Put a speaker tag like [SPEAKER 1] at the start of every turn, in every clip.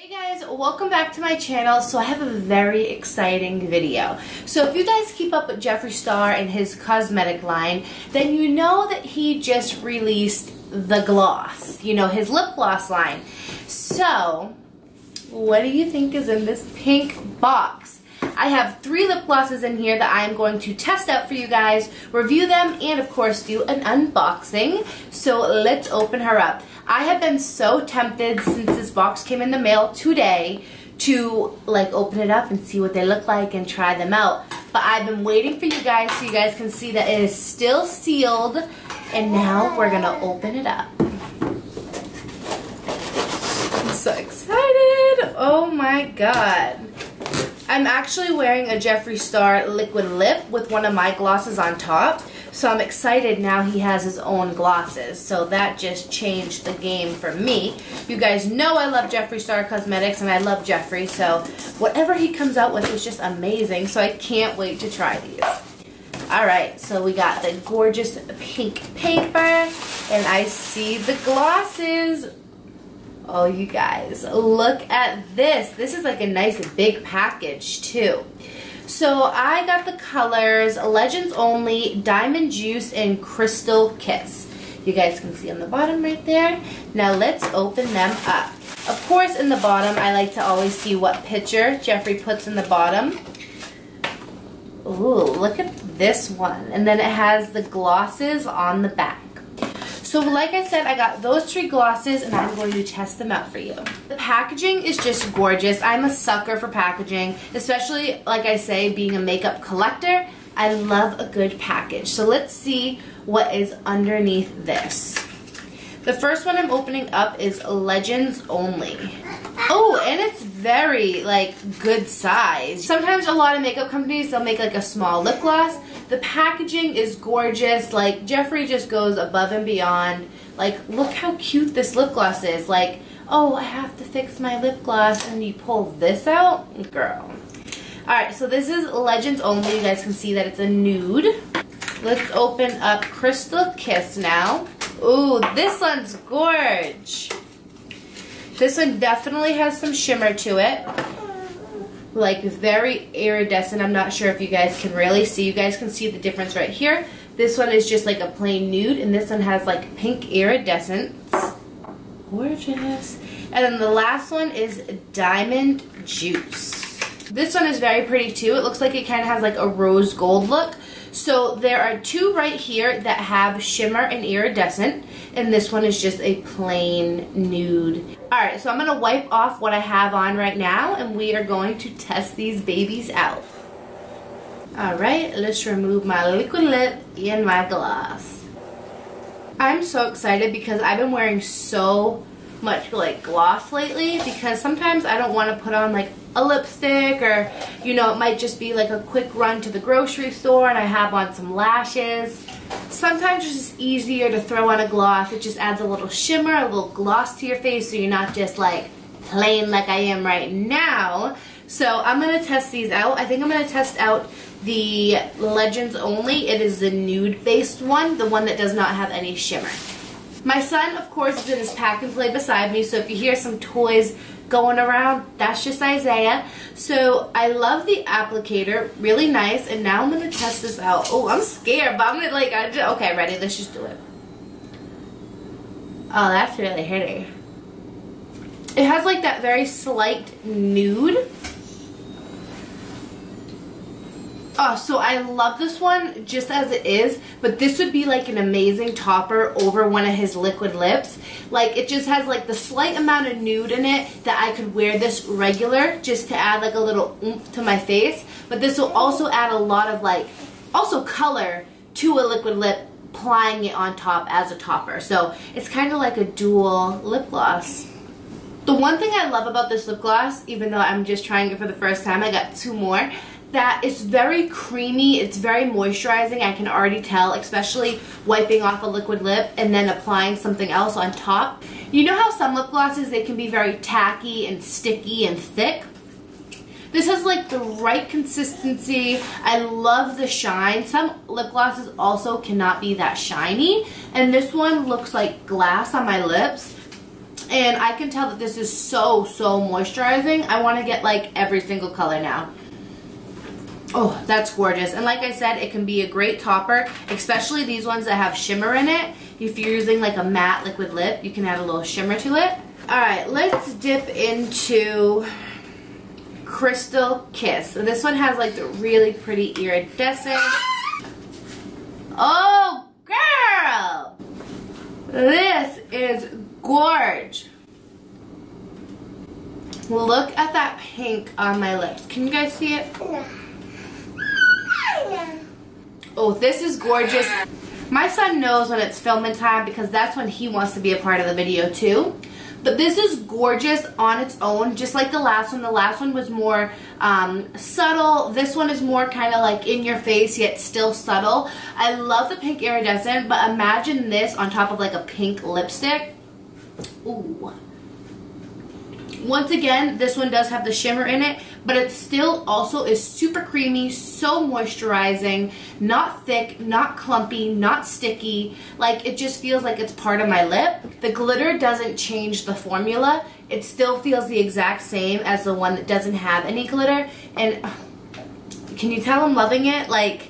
[SPEAKER 1] Hey guys, welcome back to my channel. So I have a very exciting video. So if you guys keep up with Jeffree Star and his cosmetic line, then you know that he just released the gloss, you know, his lip gloss line. So, what do you think is in this pink box? I have three lip glosses in here that I am going to test out for you guys, review them, and of course do an unboxing. So let's open her up. I have been so tempted since this box came in the mail today to like open it up and see what they look like and try them out. But I've been waiting for you guys so you guys can see that it is still sealed and now we're gonna open it up. I'm so excited. Oh my god. I'm actually wearing a Jeffree Star liquid lip with one of my glosses on top. So I'm excited now he has his own glosses. So that just changed the game for me. You guys know I love Jeffree Star Cosmetics and I love Jeffree. So whatever he comes out with is just amazing. So I can't wait to try these. Alright, so we got the gorgeous pink paper and I see the glosses. Oh, you guys, look at this. This is like a nice big package too. So I got the colors Legends Only, Diamond Juice, and Crystal Kiss. You guys can see on the bottom right there. Now let's open them up. Of course, in the bottom, I like to always see what picture Jeffree puts in the bottom. Ooh, look at this one. And then it has the glosses on the back. So like I said, I got those three glosses and I'm going to test them out for you. The packaging is just gorgeous. I'm a sucker for packaging, especially like I say, being a makeup collector. I love a good package. So let's see what is underneath this. The first one I'm opening up is Legends Only. Oh, and it's very, like, good size. Sometimes a lot of makeup companies, they'll make, like, a small lip gloss. The packaging is gorgeous. Like, Jeffree just goes above and beyond. Like, look how cute this lip gloss is. Like, oh, I have to fix my lip gloss, and you pull this out? Girl. Alright, so this is Legends Only. You guys can see that it's a nude. Let's open up Crystal Kiss now. Ooh, this one's gorge. This one definitely has some shimmer to it. Like very iridescent. I'm not sure if you guys can really see. You guys can see the difference right here. This one is just like a plain nude and this one has like pink iridescence. Gorgeous. And then the last one is Diamond Juice. This one is very pretty too. It looks like it kind of has like a rose gold look. So there are two right here that have shimmer and iridescent, and this one is just a plain nude. Alright, so I'm to wipe off what I have on right now, and we are going to test these babies out. Alright, let's remove my liquid lip and my gloss. I'm so excited because I've been wearing so much like gloss lately because sometimes I don't want to put on like a lipstick or you know it might just be like a quick run to the grocery store and I have on some lashes sometimes it's just easier to throw on a gloss. It just adds a little shimmer a little gloss to your face so you're not just like plain like I am right now. So I'm gonna test these out. I think I'm gonna test out the legends only. It is the nude based one the one that does not have any shimmer. My son, of course, is in his pack and play beside me, so if you hear some toys going around, that's just Isaiah. So I love the applicator, really nice, and now I'm to test this out. Oh, I'm scared, but I'm to like, I just, okay, ready, let's just do it. Oh, that's really hitting. It has like that very slight nude Oh, so I love this one just as it is, but this would be like an amazing topper over one of his liquid lips. Like it just has like the slight amount of nude in it that I could wear this regular just to add like a little oomph to my face. But this will also add a lot of like, also color to a liquid lip applying it on top as a topper. So it's kind of like a dual lip gloss. The one thing I love about this lip gloss, even though I'm just trying it for the first time, I got two more, that it's very creamy, it's very moisturizing, I can already tell, especially wiping off a liquid lip and then applying something else on top. You know how some lip glosses, they can be very tacky and sticky and thick? This has like the right consistency. I love the shine. Some lip glosses also cannot be that shiny. And this one looks like glass on my lips. And I can tell that this is so, so moisturizing. I want to get like every single color now. Oh, that's gorgeous. And like I said, it can be a great topper, especially these ones that have shimmer in it. If you're using like a matte liquid lip, you can add a little shimmer to it. All right, let's dip into Crystal Kiss. So this one has like the really pretty iridescent. Oh, girl! This is gorge. Look at that pink on my lips. Can you guys see it? Oh, this is gorgeous. My son knows when it's filming time because that's when he wants to be a part of the video too. But this is gorgeous on its own, just like the last one. The last one was more um, subtle. This one is more kind of like in your face, yet still subtle. I love the pink iridescent, but imagine this on top of like a pink lipstick. Ooh. Once again, this one does have the shimmer in it, but it still also is super creamy, so moisturizing, not thick, not clumpy, not sticky. Like, it just feels like it's part of my lip. The glitter doesn't change the formula. It still feels the exact same as the one that doesn't have any glitter. And can you tell I'm loving it? Like,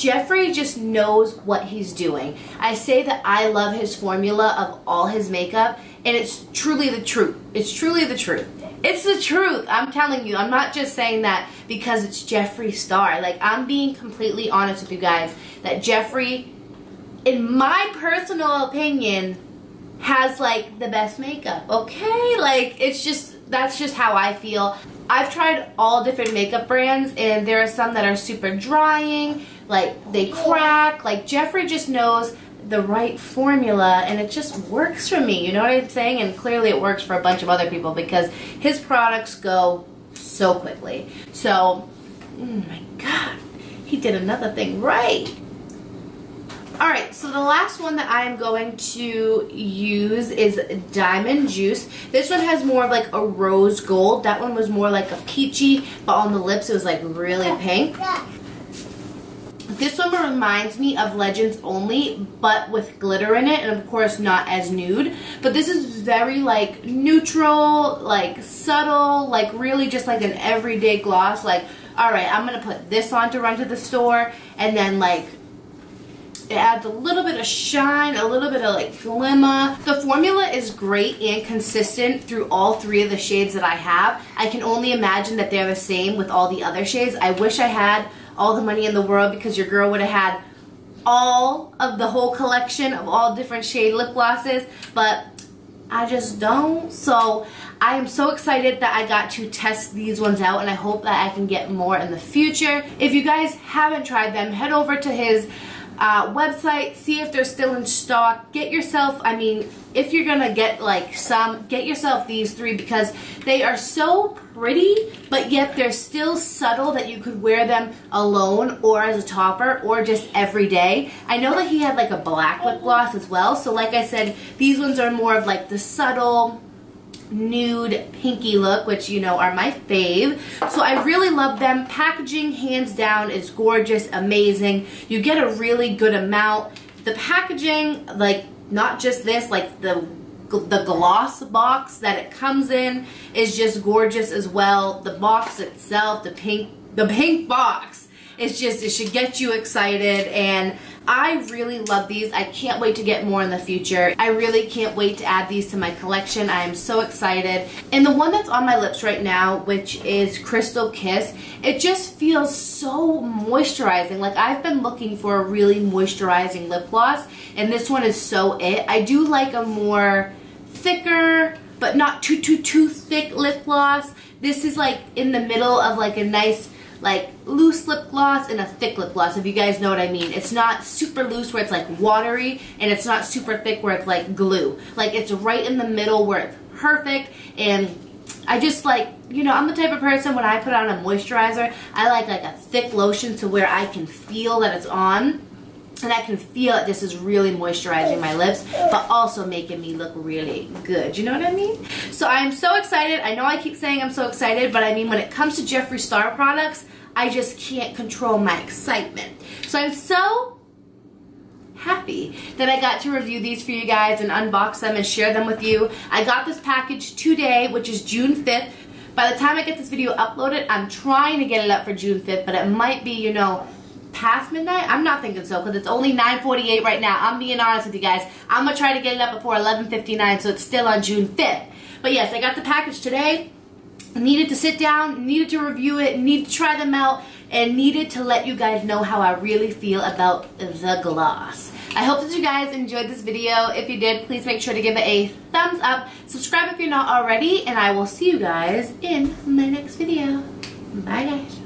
[SPEAKER 1] Jeffree just knows what he's doing. I say that I love his formula of all his makeup, and it's truly the truth. It's truly the truth. It's the truth. I'm telling you. I'm not just saying that because it's Jeffree Star. Like, I'm being completely honest with you guys that Jeffree, in my personal opinion, has like the best makeup. Okay? Like, it's just, that's just how I feel. I've tried all different makeup brands, and there are some that are super drying, like they crack. Like, Jeffree just knows the right formula and it just works for me. You know what I'm saying? And clearly it works for a bunch of other people because his products go so quickly. So, oh my God, he did another thing right. Alright, so the last one that I am going to use is Diamond Juice. This one has more of like a rose gold. That one was more like a peachy, but on the lips it was like really pink. This one reminds me of Legends Only, but with glitter in it, and of course not as nude. But this is very like neutral, like subtle, like really just like an everyday gloss. Like, alright, I'm going to put this on to run to the store, and then like it adds a little bit of shine, a little bit of like glimmer. The formula is great and consistent through all three of the shades that I have. I can only imagine that they're the same with all the other shades. I wish I had all the money in the world because your girl would have had all of the whole collection of all different shade lip glosses, but I just don't. So I am so excited that I got to test these ones out and I hope that I can get more in the future. If you guys haven't tried them, head over to his uh, website, see if they're still in stock. Get yourself, I mean, if you're gonna get like some, get yourself these three because they are so pretty, but yet they're still subtle that you could wear them alone or as a topper or just every day. I know that he had like a black lip gloss as well, so like I said, these ones are more of like the subtle, nude pinky look, which you know are my fave. So I really love them. Packaging, hands down, is gorgeous, amazing. You get a really good amount. The packaging, like not just this, like the the gloss box that it comes in is just gorgeous as well. The box itself, the pink, the pink box, is just, it should get you excited and I really love these. I can't wait to get more in the future. I really can't wait to add these to my collection. I am so excited. And the one that's on my lips right now, which is Crystal Kiss, it just feels so moisturizing. Like I've been looking for a really moisturizing lip gloss and this one is so it. I do like a more thicker, but not too, too, too thick lip gloss. This is like in the middle of like a nice like loose lip gloss and a thick lip gloss if you guys know what I mean. It's not super loose where it's like watery and it's not super thick where it's like glue. Like it's right in the middle where it's perfect and I just like, you know, I'm the type of person when I put on a moisturizer, I like like a thick lotion to where I can feel that it's on and I can feel that this is really moisturizing my lips, but also making me look really good. You know what I mean? So I'm so excited. I know I keep saying I'm so excited, but I mean when it comes to Jeffree Star products, I just can't control my excitement. So I'm so happy that I got to review these for you guys and unbox them and share them with you. I got this package today, which is June 5th. By the time I get this video uploaded, I'm trying to get it up for June 5th, but it might be, you know, past midnight? I'm not thinking so because it's only 9.48 right now. I'm being honest with you guys. I'm going to try to get it up before 11.59 so it's still on June 5th. But yes, I got the package today. Needed to sit down, needed to review it, needed to try them out, and needed to let you guys know how I really feel about the gloss. I hope that you guys enjoyed this video. If you did, please make sure to give it a thumbs up. Subscribe if you're not already, and I will see you guys in my next video. Bye guys.